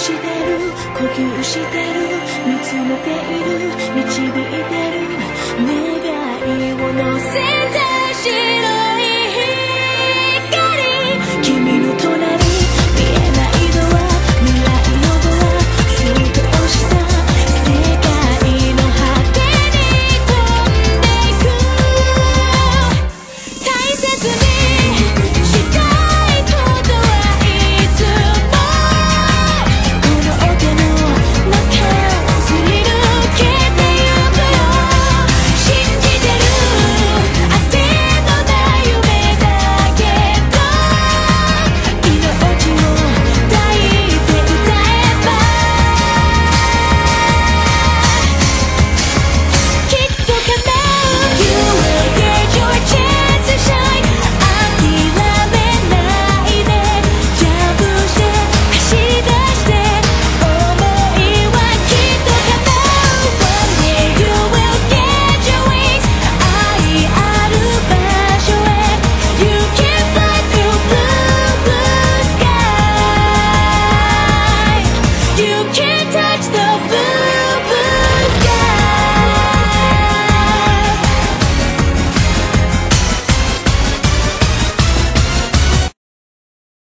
してる呼吸してる見つめている導いてる願いを乗せ